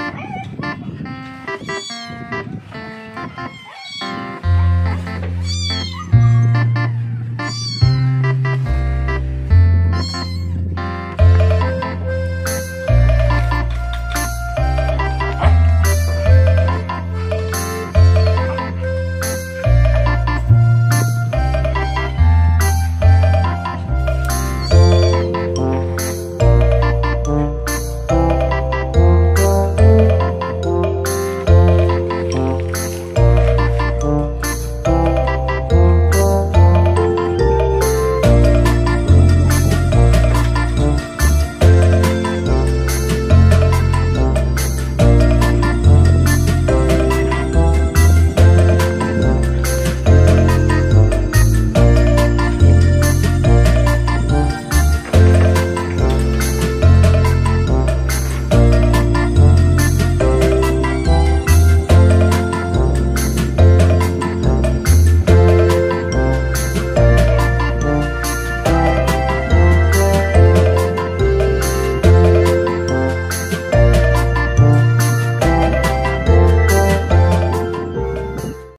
Hey!